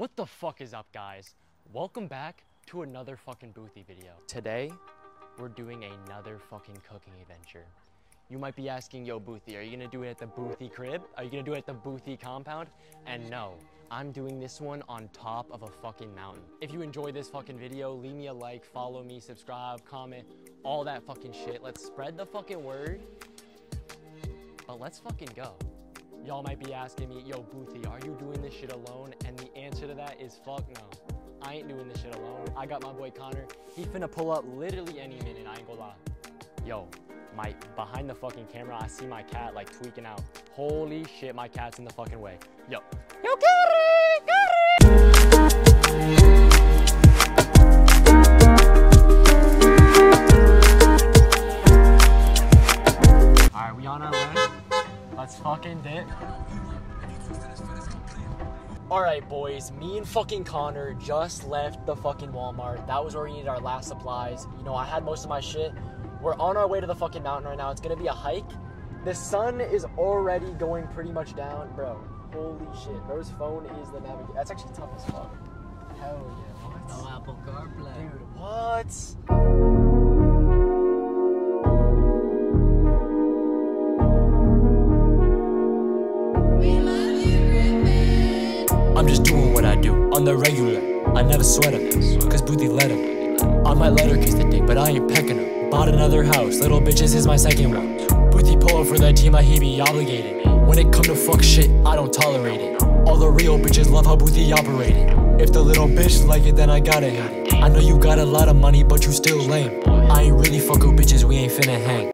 What the fuck is up, guys? Welcome back to another fucking Boothy video. Today, we're doing another fucking cooking adventure. You might be asking, yo, Boothy, are you gonna do it at the Boothy crib? Are you gonna do it at the Boothy compound? And no, I'm doing this one on top of a fucking mountain. If you enjoyed this fucking video, leave me a like, follow me, subscribe, comment, all that fucking shit. Let's spread the fucking word. But let's fucking go. Y'all might be asking me, yo, Boothy, are you doing this shit alone? And the answer to that is fuck no. I ain't doing this shit alone. I got my boy Connor. He finna pull up literally any minute, I ain't gonna lie. Yo, my behind the fucking camera, I see my cat like tweaking out. Holy shit, my cat's in the fucking way. Yo. Yo, Gary! Alright, we on our way. Let's fucking dip. Alright, boys, me and fucking Connor just left the fucking Walmart. That was where we needed our last supplies. You know, I had most of my shit. We're on our way to the fucking mountain right now. It's gonna be a hike. The sun is already going pretty much down. Bro, holy shit. Bro's phone is the navigator. That's actually tough as fuck. Hell yeah. What? No Apple CarPlay. Dude, what? Do on the regular. I never sweat him, cause Booty let him. I might let her kiss the dick, but I ain't pecking her. Bought another house, little bitches is my second one. Booty pull up for that team, I he be obligated. When it come to fuck shit, I don't tolerate it. All the real bitches love how Booty operated. If the little bitch like it, then I gotta hate it. I know you got a lot of money, but you still lame. I ain't really fuck with bitches, we ain't finna hang.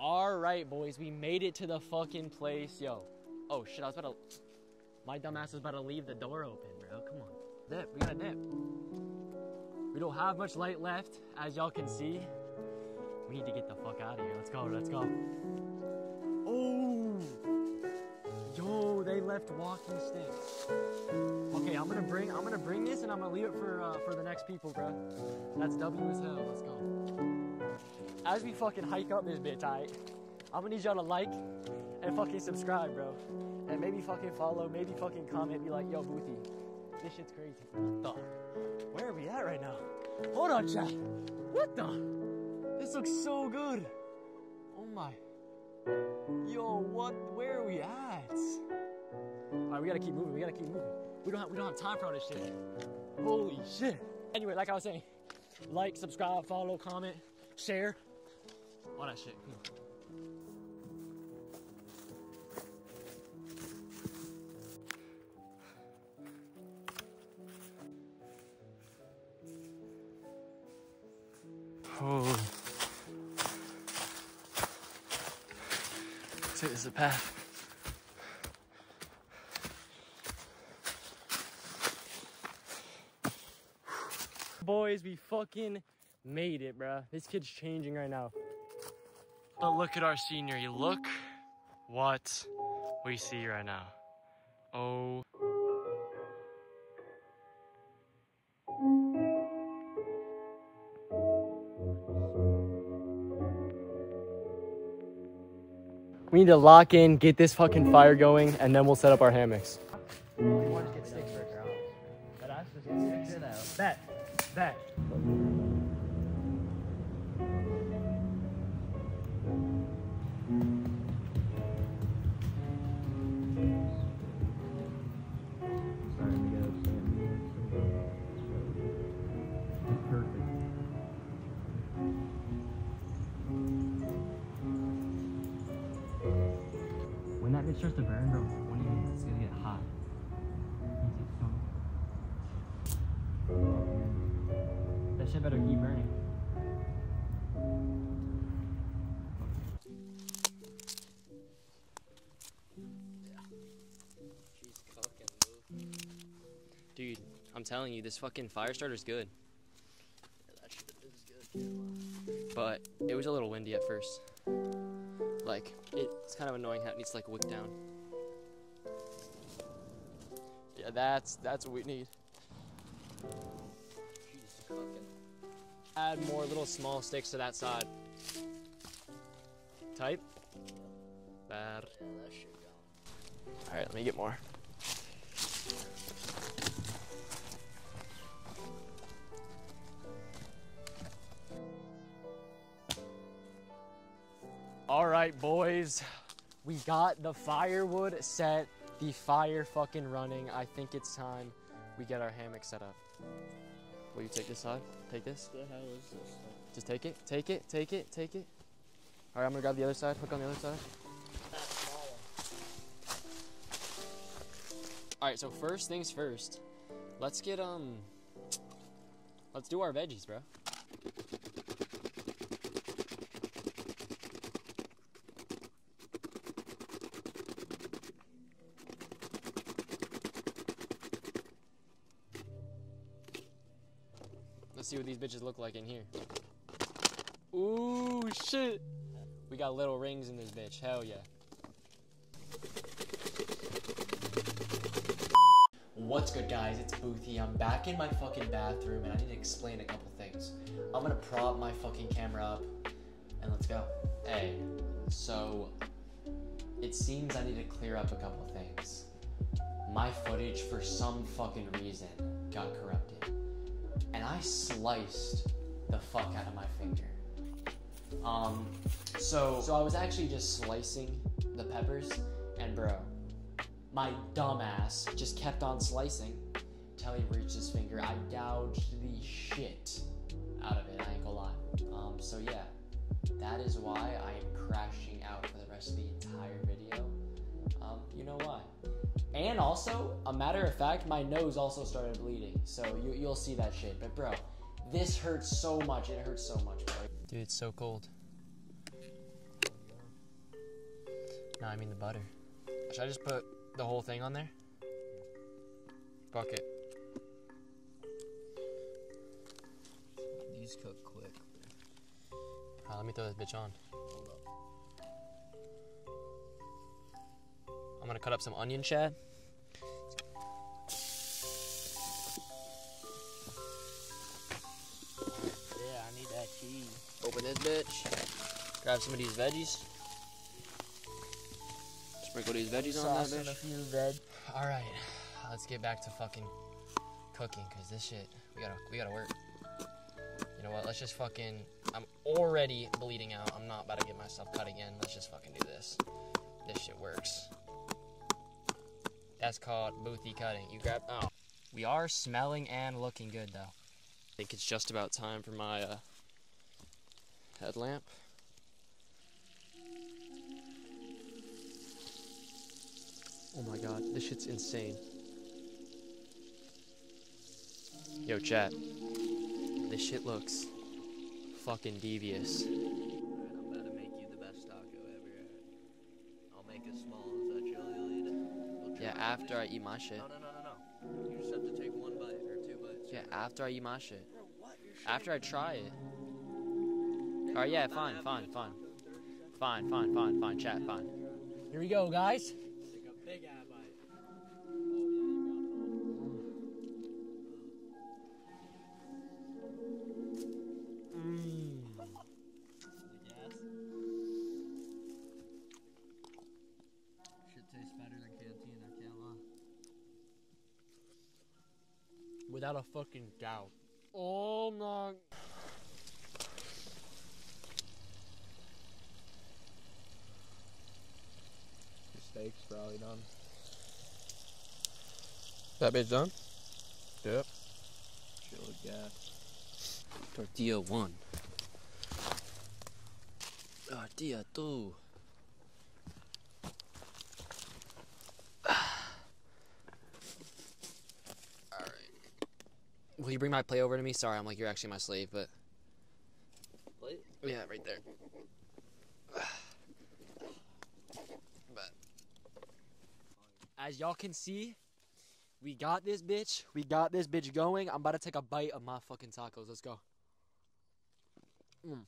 Alright, boys, we made it to the fucking place. Yo. Oh shit, I was about to. My dumbass was about to leave the door open, bro. Come on. Dip, we gotta dip. We don't have much light left, as y'all can see. We need to get the fuck out of here. Let's go, let's go. Oh! Yo, they left walking sticks. Okay, I'm gonna bring I'm gonna bring this and I'm gonna leave it for uh, for the next people, bro. That's W as hell. Let's go. As we fucking hike up this bitch, alright? I'm gonna need y'all to like and fucking subscribe, bro. And maybe fucking follow, maybe fucking comment, be like, yo, Boothy, this shit's crazy. What the? Where are we at right now? Hold on, chat. What the? This looks so good. Oh my. Yo, what? Where are we at? Alright, we gotta keep moving. We gotta keep moving. We don't have we don't have time for all this shit. Holy shit. Anyway, like I was saying, like, subscribe, follow, comment, share, all that shit. Is the path. Boys, we fucking made it, bruh. This kid's changing right now. But look at our scenery. Look what we see right now. Oh. We need to lock in, get this fucking fire going, and then we'll set up our hammocks. Bet. Bet. Starts to burn, bro, 20 minutes, it's gonna get hot. That shit better keep burning. Dude, I'm telling you, this fucking fire starter's good. But it was a little windy at first. Like, it's kind of annoying how it needs to like wick down. That's that's what we need. Add more little small sticks to that side. Type. Bad. Alright, let me get more. All right, boys. We got the firewood set, the fire fucking running. I think it's time we get our hammock set up. Will you take this side? Take this? the hell is this? Just take it, take it, take it, take it. All right, I'm gonna grab the other side, hook on the other side. All right, so first things first, let's get, um, let's do our veggies, bro. These bitches look like in here. Ooh, shit. We got little rings in this bitch. Hell yeah. What's good, guys? It's Boothy. I'm back in my fucking bathroom and I need to explain a couple things. I'm gonna prop my fucking camera up and let's go. Hey, so it seems I need to clear up a couple things. My footage, for some fucking reason, got corrupted and I sliced the fuck out of my finger. Um, so so I was actually just slicing the peppers, and bro, my dumbass just kept on slicing till he reached his finger. I gouged the shit out of it. I ain't gonna lie. Um, so yeah, that is why I am crashing out for the rest of the entire video. Um, you know why? And also, a matter of fact, my nose also started bleeding. So you, you'll see that shit. But bro, this hurts so much. It hurts so much, bro. Dude, it's so cold. No, I mean the butter. Should I just put the whole thing on there? Fuck it. These cook quick. Uh, let me throw this bitch on. Gonna cut up some onion, Chad. Yeah, I need that cheese. Open this bitch. Grab some of these veggies. Sprinkle these veggies on that Sauce and a bitch. few veg. All right, let's get back to fucking cooking, cause this shit we gotta we gotta work. You know what? Let's just fucking. I'm already bleeding out. I'm not about to get myself cut again. Let's just fucking do. This That's called boothy cutting. You grab. Oh, we are smelling and looking good though. I think it's just about time for my uh, headlamp. Oh my god, this shit's insane. Yo, chat. This shit looks fucking devious. After I eat my shit. No, no, no, no, no. You just have to take one bite or two bites. Yeah, after I eat my shit. Bro, what? You're After I try it. Hey, Alright, yeah, fine, fine, fine. taco in 30 seconds. Fine, fine, fine, fine, chat, fine. Here we go, guys. Without a fucking doubt. Oh my. Your steak's probably done. That bitch done? Yep. Chill with gas. Tortilla one. Ah, Tortilla two. Will you bring my plate over to me? Sorry, I'm like, you're actually my slave, but. Plate? Yeah, right there. But. As y'all can see, we got this bitch. We got this bitch going. I'm about to take a bite of my fucking tacos. Let's go. Mm.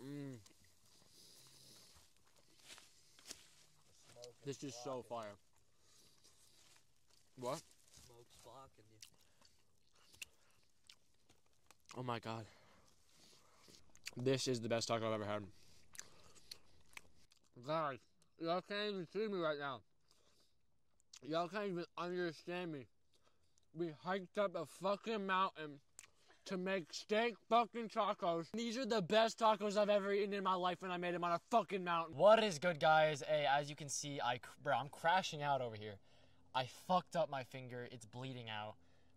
Mm. This is so fire. What? Oh my god. This is the best taco I've ever had. Guys, y'all can't even see me right now. Y'all can't even understand me. We hiked up a fucking mountain to make steak fucking tacos. These are the best tacos I've ever eaten in my life, and I made them on a fucking mountain. What is good, guys? Hey, as you can see, I bro, I'm crashing out over here. I fucked up my finger. It's bleeding out,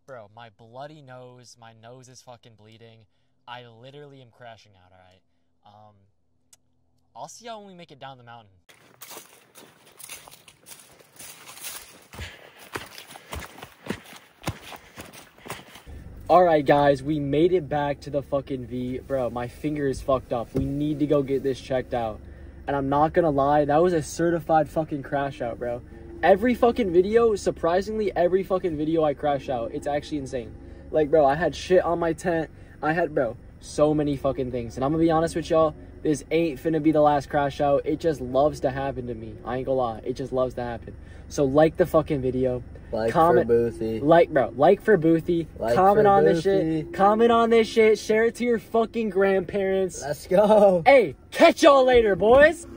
bro. My bloody nose. My nose is fucking bleeding. I literally am crashing out. All right. Um, I'll see y'all when we make it down the mountain. All right, guys, we made it back to the fucking V, bro. My finger is fucked up. We need to go get this checked out. And I'm not gonna lie, that was a certified fucking crash out, bro. Every fucking video, surprisingly, every fucking video I crash out. It's actually insane. Like, bro, I had shit on my tent. I had, bro, so many fucking things. And I'm gonna be honest with y'all, this ain't finna be the last crash out. It just loves to happen to me. I ain't gonna lie. It just loves to happen. So like the fucking video. Like Comment- for Boothy. Like, bro, like for Boothy. Like comment on this shit. Comment on this shit. Share it to your fucking grandparents. Let's go. Hey, catch y'all later, boys.